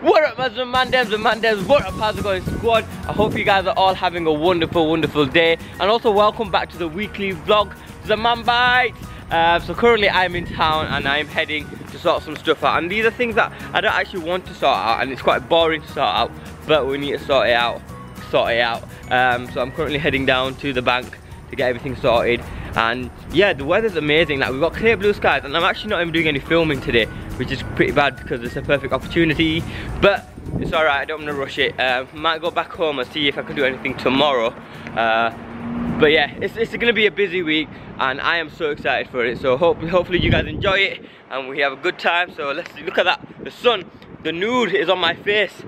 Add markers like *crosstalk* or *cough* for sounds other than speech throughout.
What up, Muslim Mandems and Mandems? What up, how's it going, squad? I hope you guys are all having a wonderful, wonderful day. And also, welcome back to the weekly vlog, Bites. Uh, so currently I'm in town and I'm heading to sort some stuff out. And these are things that I don't actually want to sort out and it's quite boring to sort out, but we need to sort it out, sort it out. Um, so I'm currently heading down to the bank to get everything sorted. And yeah, the weather's amazing. Like we've got clear blue skies and I'm actually not even doing any filming today, which is pretty bad because it's a perfect opportunity. But it's alright, I don't want to rush it. Uh, might go back home and see if I can do anything tomorrow. Uh, but yeah it's, it's gonna be a busy week and I am so excited for it so hope, hopefully you guys enjoy it and we have a good time so let's look at that the sun the nude is on my face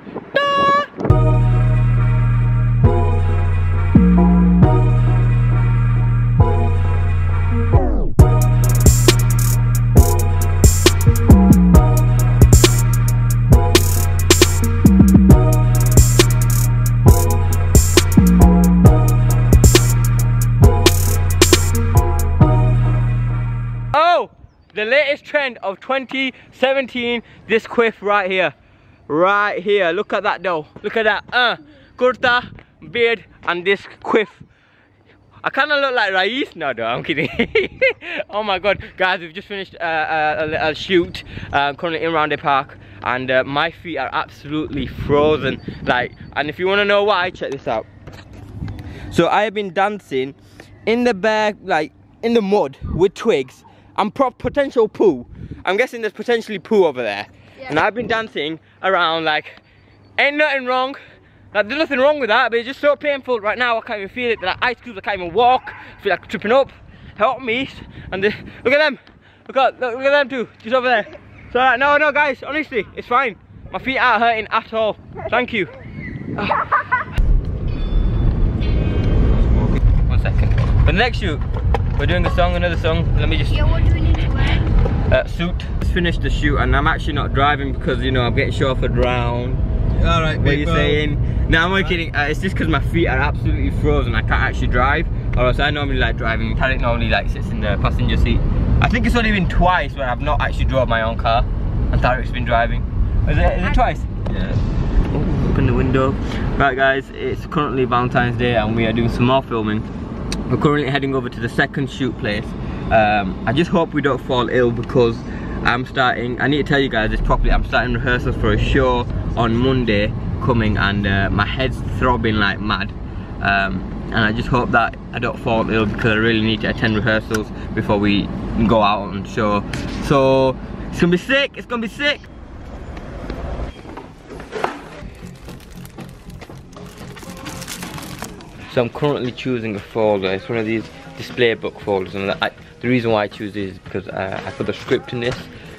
trend of 2017 this quiff right here. Right here. Look at that though. Look at that. Uh kurta beard and this quiff. I kind of look like Rais now though I'm kidding. *laughs* Oh my god. Guys we've just finished uh, uh a shoot uh, currently in Roundhay Park and uh, my feet are absolutely frozen. Like and if you want to know why check this out. So I have been dancing in the bag like in the mud with twigs and potential poo. I'm guessing there's potentially poo over there. Yeah. And I've been dancing around like, ain't nothing wrong. Like, there's nothing wrong with that, but it's just so painful right now. I can't even feel it. Like ice cubes, I can't even walk. I feel like tripping up. Help me. And the, look at them. Look at, look, look at them too. Just over there. So no, no, guys. Honestly, it's fine. My feet aren't hurting at all. Thank you. *laughs* One second. For the next shoot, we're doing a song, another song. Let me just. Yeah, what do we need to wear? Uh, suit. Just finished the shoot and I'm actually not driving because you know I'm getting chauffeured round. All right, What are you saying? No, I'm only kidding. Uh, it's just because my feet are absolutely frozen. I can't actually drive. Or else I normally like driving. Tarek normally like sits in the passenger seat. I think it's only been twice where I've not actually drove my own car, and Tarek's been driving. Is it, is it twice? Yeah. Oh, open the window. Right, guys. It's currently Valentine's Day, and we are doing some more filming. We're currently heading over to the second shoot place. Um, I just hope we don't fall ill because I'm starting, I need to tell you guys this properly, I'm starting rehearsals for a show on Monday coming and uh, my head's throbbing like mad. Um, and I just hope that I don't fall ill because I really need to attend rehearsals before we go out on show. So, it's gonna be sick, it's gonna be sick. So I'm currently choosing a folder. It's one of these display book folders, and I, the reason why I choose this is because uh, I put the script in this.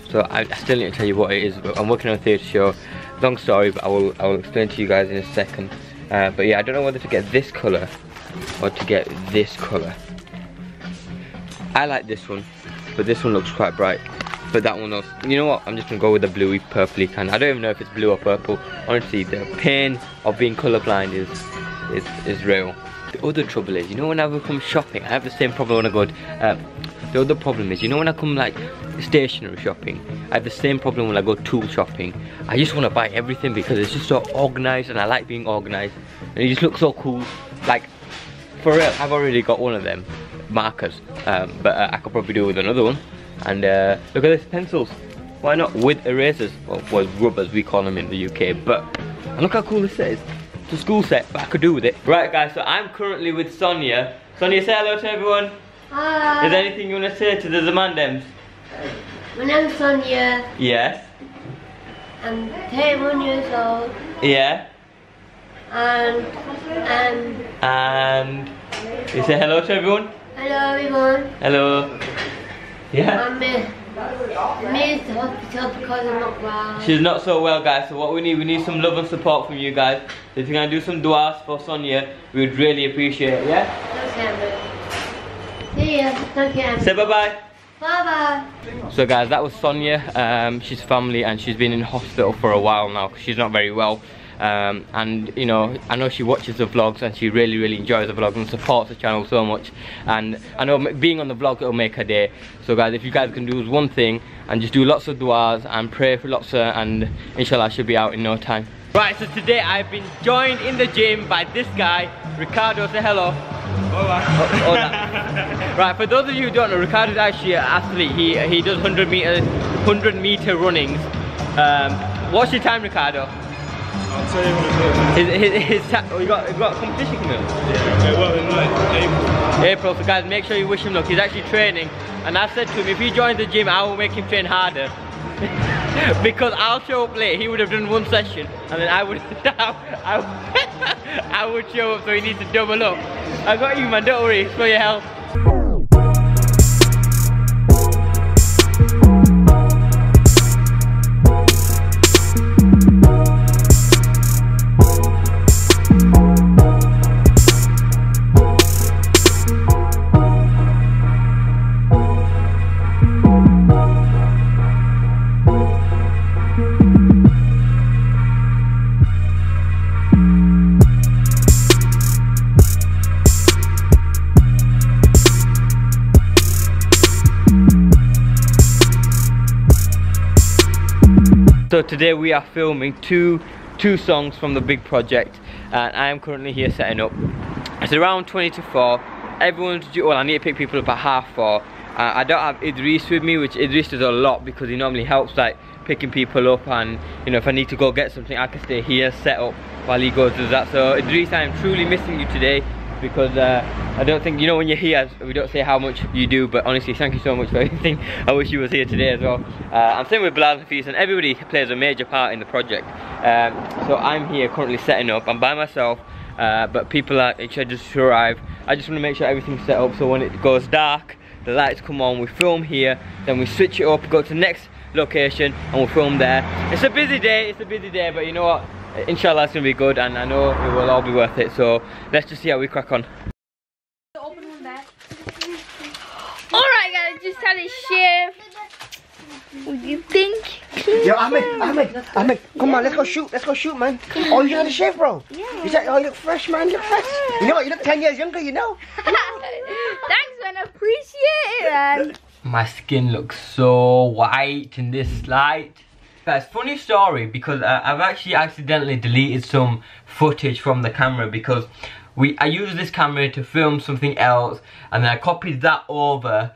So I, I, still need to tell you what it is. But I'm working on a theatre show. Long story, but I will I will explain to you guys in a second. Uh, but yeah, I don't know whether to get this colour or to get this colour. I like this one, but this one looks quite bright. But that one looks, you know what, I'm just gonna go with the bluey purpley kind. I don't even know if it's blue or purple. Honestly, the pain of being colourblind is is, is real. The other trouble is, you know when I come shopping, I have the same problem when I go, um, the other problem is, you know when I come like stationery shopping, I have the same problem when I go tool shopping. I just want to buy everything because it's just so organized and I like being organized. And it just looks so cool. Like, for real, I've already got one of them, markers. Um, but uh, I could probably do with another one. And uh, look at this, pencils. Why not with erasers? Well, well, rubbers, we call them in the UK. But And look how cool this is to school set, but I could do with it. Right guys, so I'm currently with Sonia. Sonia, say hello to everyone. Hi. Is there anything you want to say to the Zamandems? My name's Sonia. Yes. I'm 31 years old. Yeah. And, um... And... You say hello to everyone? Hello everyone. Hello. Yeah. I'm uh, Miss the hospital because I'm not well. She's not so well, guys. So what we need, we need some love and support from you guys. If you're gonna do some duas for Sonia, we would really appreciate it. Yeah. See ya. Okay. Say bye bye. Bye bye. So guys, that was Sonia. Um, she's family and she's been in hospital for a while now. She's not very well. Um, and you know, I know she watches the vlogs and she really, really enjoys the vlogs and supports the channel so much. And I know being on the vlog it'll make her day. So guys, if you guys can do one thing and just do lots of du'as and pray for lots of, and inshallah she'll be out in no time. Right, so today I've been joined in the gym by this guy, Ricardo. Say hello. Oh, right, for those of you who don't know, Ricardo's actually an athlete. He he does 100 meter 100 meter runnings. Um, what's your time, Ricardo? I'll tell you what it is. His, his, his ta- oh, got you got a competition coming up. Yeah, well, in like April. April, so guys, make sure you wish him luck. He's actually training, and I said to him, if he joins the gym, I will make him train harder. *laughs* because I'll show up late. He would have done one session, and then I would, *laughs* I, I, *laughs* I would show up. So he needs to double up. I got you, man. Don't worry. It's for your health. So today we are filming two two songs from the big project and I am currently here setting up. It's around 20 to 4. Everyone's due, well I need to pick people up at half 4. Uh, I don't have Idris with me which Idris does a lot because he normally helps like picking people up and you know if I need to go get something I can stay here set up while he goes does that. So Idris I am truly missing you today because uh, I don't think, you know when you're here, we don't say how much you do, but honestly, thank you so much for *laughs* everything. I wish you was here today as well. Uh, I'm same with Bilal Hafiz and everybody plays a major part in the project. Um, so I'm here currently setting up, I'm by myself, uh, but people are just arrive. I just want to make sure everything's set up so when it goes dark, the lights come on, we film here, then we switch it up, go to the next location and we'll film there. It's a busy day, it's a busy day, but you know what? Inshallah it's gonna be good and I know it will all be worth it so let's just see how we crack on Alright guys, just had a share. What do you think? Yo, Ahmed, Ahmed, Ahmed, come on, let's go shoot, let's go shoot, man. Oh, you had a shave, bro? Yeah. You said, oh, you look fresh, man, you look fresh. You know what, you look 10 years younger, you know? *laughs* Thanks man, I appreciate it man. my skin looks so white in this light Guys, funny story because uh, I've actually accidentally deleted some footage from the camera because we I used this camera to film something else and then I copied that over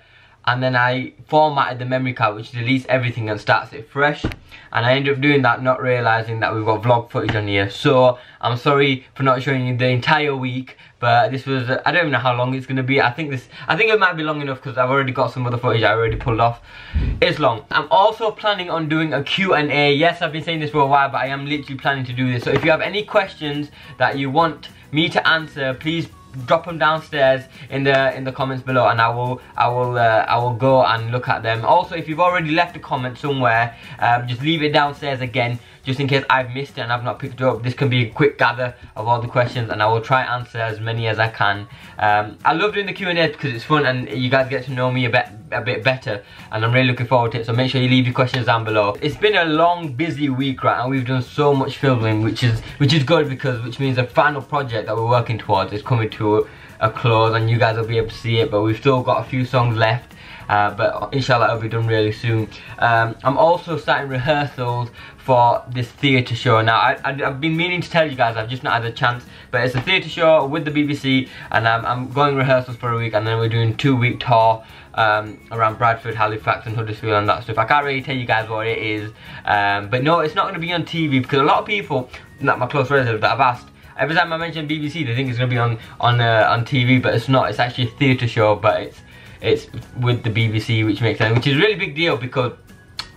and then I formatted the memory card which deletes everything and starts it fresh. And I ended up doing that not realising that we've got vlog footage on here. So I'm sorry for not showing you the entire week but this was I don't even know how long it's going to be. I think this I think it might be long enough because I've already got some other footage I already pulled off. It's long. I'm also planning on doing a Q&A yes I've been saying this for a while but I am literally planning to do this. So if you have any questions that you want me to answer please drop them downstairs in the in the comments below and I will I will uh, I will go and look at them. Also if you've already left a comment somewhere um, just leave it downstairs again just in case I've missed it and I've not picked it up this can be a quick gather of all the questions and I will try answer as many as I can. Um, I love doing the Q&A because it's fun and you guys get to know me a bit a bit better and I'm really looking forward to it so make sure you leave your questions down below. It's been a long busy week right and we've done so much filming which is which is good because which means the final project that we're working towards is coming to a close and you guys will be able to see it but we've still got a few songs left uh, but inshallah it'll be done really soon. Um, I'm also starting rehearsals for this theatre show. Now I, have been meaning to tell you guys, I've just not had a chance, but it's a theatre show with the BBC and I'm, I'm going rehearsals for a week and then we're doing two week tour um, around Bradford, Halifax and Huddersfield and that stuff. I can't really tell you guys what it is, um, but no, it's not going to be on TV because a lot of people, not my close relatives that I've asked, every time I mention BBC they think it's going to be on on uh, on TV but it's not, it's actually a theatre show but it's it's with the BBC which makes sense which is a really big deal because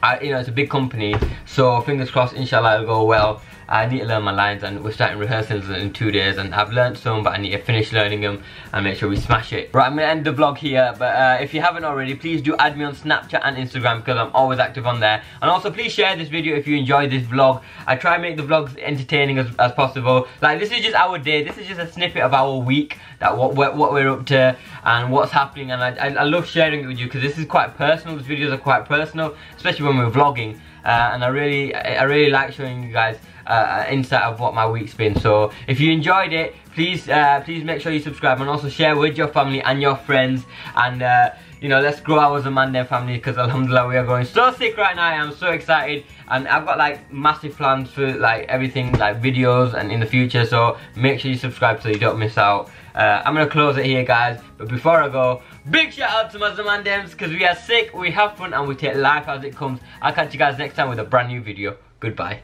I, you know it's a big company so fingers crossed inshallah it'll go well I need to learn my lines and we're starting rehearsals in two days and I've learned some but I need to finish learning them and make sure we smash it. Right, I'm to end the vlog here but uh, if you haven't already, please do add me on Snapchat and Instagram because I'm always active on there. And also please share this video if you enjoyed this vlog. I try and make the vlogs entertaining as, as possible. Like this is just our day, this is just a snippet of our week, that what we're, what we're up to. And what's happening and I, I, I love sharing it with you because this is quite personal, these videos are quite personal, especially when we're vlogging uh, and I really, I really like showing you guys uh, insight of what my week's been. So if you enjoyed it, please, uh, please make sure you subscribe and also share with your family and your friends and uh, you know, let's grow our Zamandem family because Alhamdulillah we are going so sick right now. I'm so excited and I've got like massive plans for like everything, like videos and in the future. So make sure you subscribe so you don't miss out. Uh, I'm gonna close it here, guys. But before I go, big shout out to my Zamandems because we are sick, we have fun, and we take life as it comes. I'll catch you guys next time with a brand new video. Goodbye.